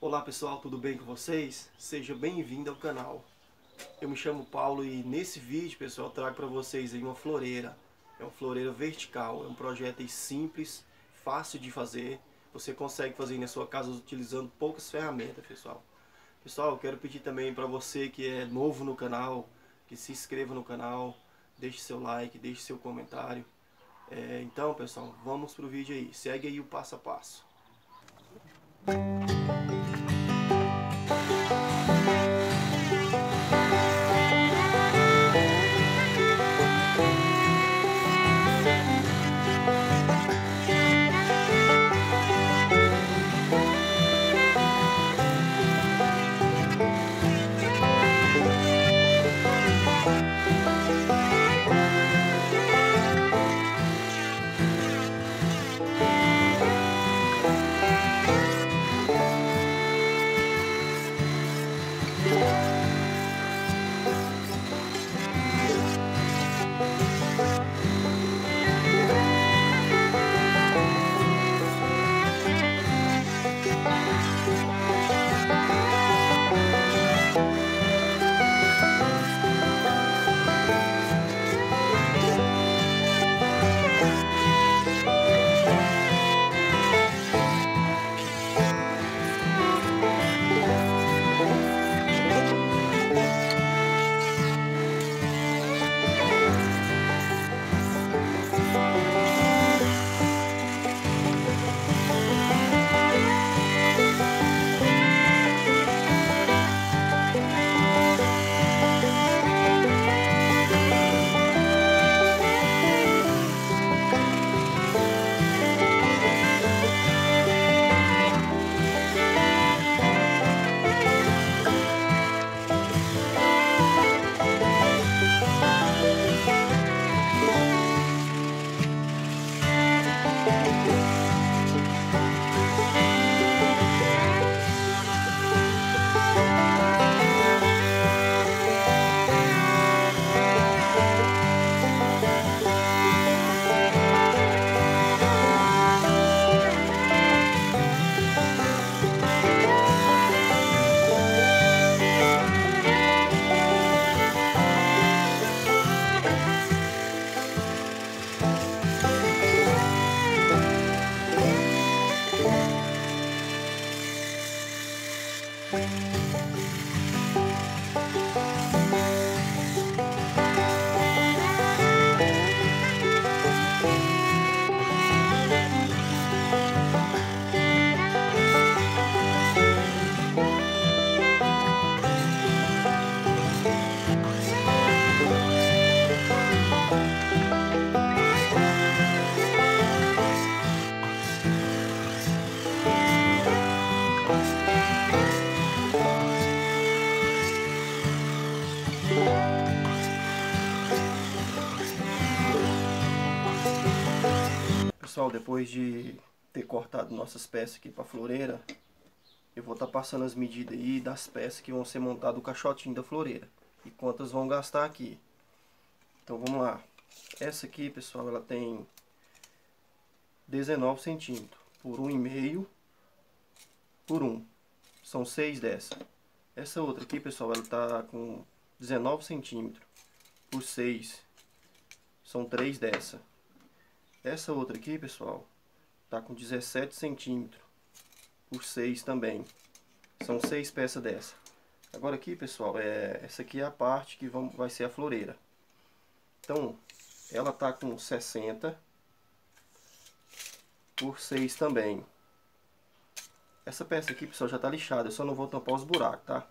Olá pessoal, tudo bem com vocês? Seja bem-vindo ao canal. Eu me chamo Paulo e nesse vídeo, pessoal, trago para vocês aí uma floreira. É uma floreira vertical, é um projeto simples, fácil de fazer. Você consegue fazer na sua casa utilizando poucas ferramentas, pessoal. Pessoal, eu quero pedir também para você que é novo no canal, que se inscreva no canal, deixe seu like, deixe seu comentário. É, então, pessoal, vamos pro vídeo aí. Segue aí o passo a passo. Pessoal, depois de ter cortado nossas peças aqui para floreira, eu vou estar tá passando as medidas aí das peças que vão ser montadas o caixotinho da floreira. E quantas vão gastar aqui. Então vamos lá. Essa aqui, pessoal, ela tem 19 centímetros por 1,5 por 1. São 6 dessa. Essa outra aqui, pessoal, ela tá com 19 centímetros por 6. São 3 dessa. Essa outra aqui, pessoal, tá com 17 centímetros por 6 também. São 6 peças dessa. Agora aqui, pessoal, é, essa aqui é a parte que vão, vai ser a floreira. Então, ela tá com 60 por 6 também. Essa peça aqui, pessoal, já tá lixada. Eu só não vou tampar os buracos, tá?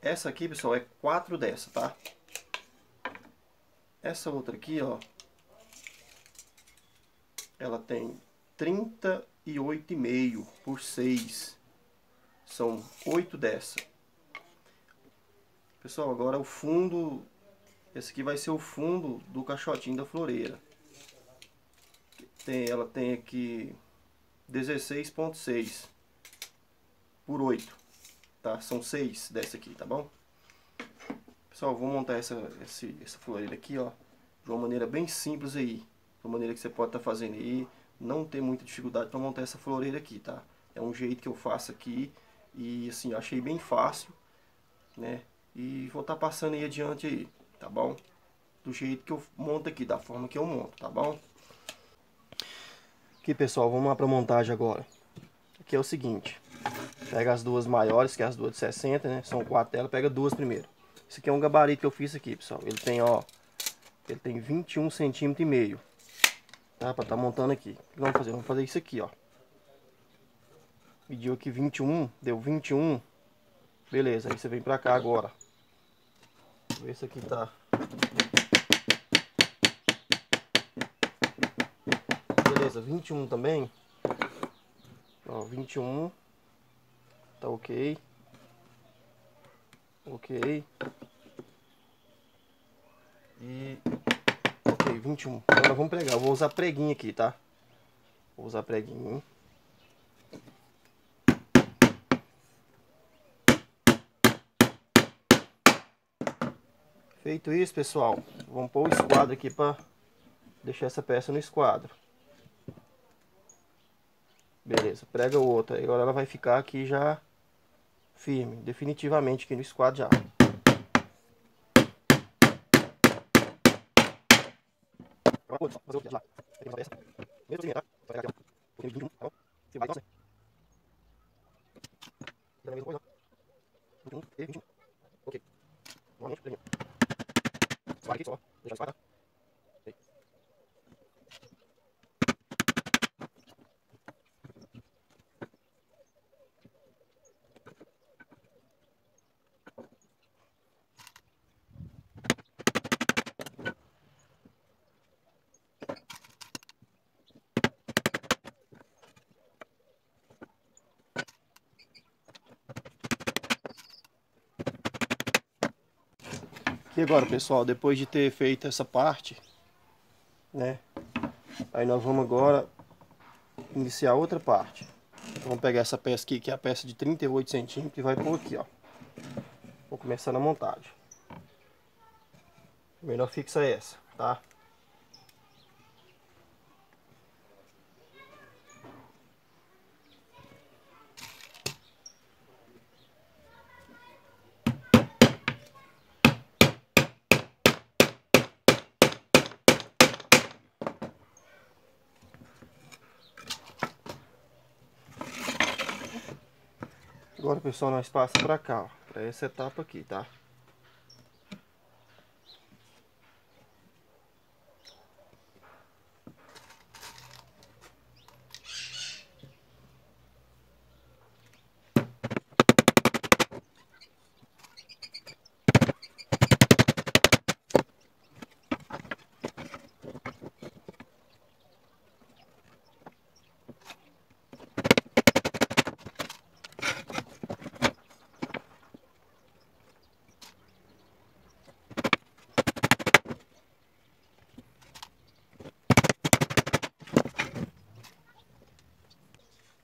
Essa aqui, pessoal, é 4 dessa, tá? Essa outra aqui, ó, ela tem 38,5 por 6. São 8 dessa. Pessoal, agora o fundo, esse aqui vai ser o fundo do caixotinho da floreira. Tem, ela tem aqui 16.6 por 8, tá? São 6 dessa aqui, tá bom? Pessoal, vou montar essa, essa, essa floreira aqui, ó, de uma maneira bem simples aí. Uma maneira que você pode estar tá fazendo aí, não ter muita dificuldade para montar essa floreira aqui, tá? É um jeito que eu faço aqui e assim, achei bem fácil, né? E vou estar tá passando aí adiante aí, tá bom? Do jeito que eu monto aqui, da forma que eu monto, tá bom? Aqui pessoal, vamos lá para montagem agora. Aqui é o seguinte, pega as duas maiores, que é as duas de 60, né? São quatro delas, pega duas primeiro. Esse aqui é um gabarito que eu fiz aqui, pessoal. Ele tem, ó, ele tem 21 centímetros e meio. Tá? Pra tá montando aqui. O que vamos fazer? Vamos fazer isso aqui, ó. Mediu aqui 21, deu 21. Beleza, aí você vem pra cá agora. Ver se aqui tá. Beleza, 21 também. Ó, 21. Tá ok. Ok. E... Ok, 21. Agora vamos pregar. Eu vou usar preguinho aqui, tá? Vou usar preguinho. Feito isso, pessoal, vamos pôr o esquadro aqui para deixar essa peça no esquadro. Beleza, prega outra. Agora ela vai ficar aqui já firme, definitivamente aqui no esquadro já. Agora, fazer o lá. Tem peça. Mesmo assim, tá? Vai pegar aqui, ó. Um pouquinho de 21, tá bom? Você vai, então, E a mesma coisa, ó. 21 e 21. Ok. Novamente, preguinho. Esquadra aqui só, Aqui agora, pessoal, depois de ter feito essa parte, né? Aí nós vamos agora iniciar outra parte. Vamos pegar essa peça aqui, que é a peça de 38 centímetros, e vai pôr aqui, ó. Vou começar na montagem. Melhor fixa essa, tá? Pessoal, nós passamos para cá, ó, para essa etapa aqui, tá?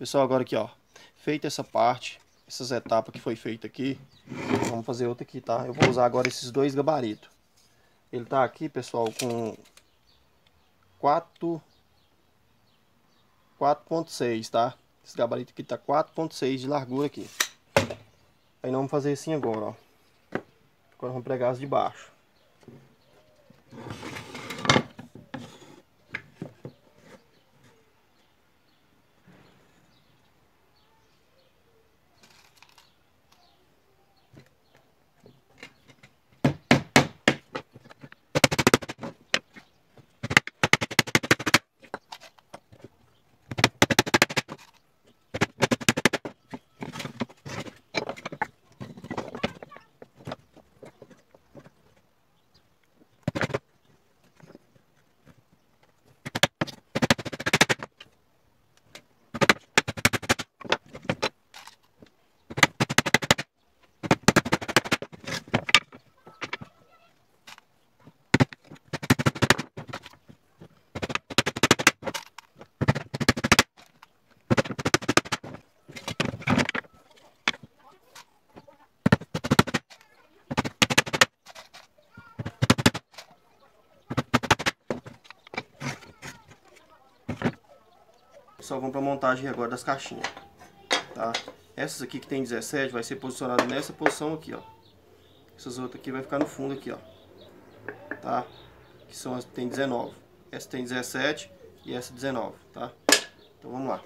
Pessoal, agora aqui, ó. Feita essa parte, essas etapas que foi feita aqui, vamos fazer outra aqui, tá? Eu vou usar agora esses dois gabaritos. Ele tá aqui, pessoal, com 4 4.6, tá? Esse gabarito aqui tá 4.6 de largura aqui. Aí nós vamos fazer assim agora, ó. Agora vamos pregar as de baixo. Pessoal, vamos para montagem agora das caixinhas. tá? Essas aqui que tem 17 vai ser posicionada nessa posição aqui, ó. Essas outras aqui vai ficar no fundo aqui, ó. Tá? Que são as que tem 19. Essa tem 17 e essa 19, tá? Então vamos lá.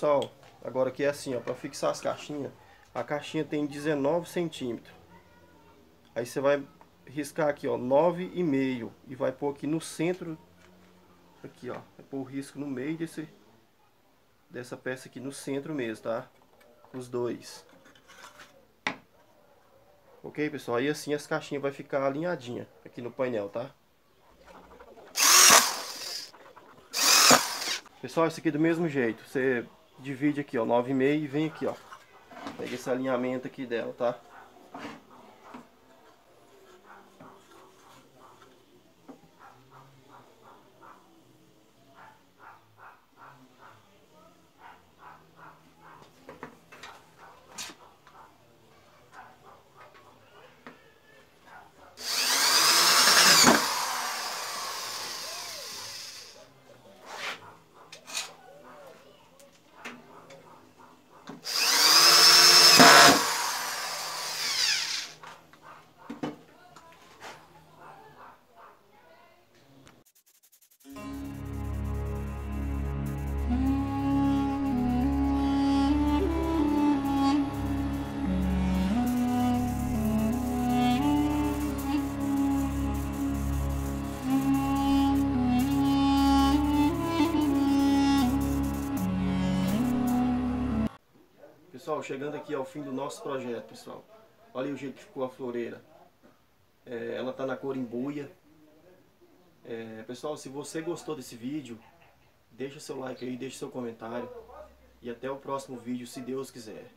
Pessoal, agora aqui é assim, ó, para fixar as caixinhas, a caixinha tem 19 centímetros. Aí você vai riscar aqui, ó, 9,5 e vai pôr aqui no centro, aqui, ó, vai pôr o risco no meio desse, dessa peça aqui no centro mesmo, tá? Os dois. Ok, pessoal? Aí assim as caixinhas vai ficar alinhadinha aqui no painel, tá? Pessoal, isso aqui do mesmo jeito. Você divide aqui, ó, 9,5 e vem aqui, ó. Pega esse alinhamento aqui dela, tá? Pessoal, chegando aqui ao fim do nosso projeto, pessoal. Olha o jeito que ficou a floreira. É, ela está na cor embuia. É, pessoal, se você gostou desse vídeo, deixa seu like aí, deixa seu comentário. E até o próximo vídeo, se Deus quiser.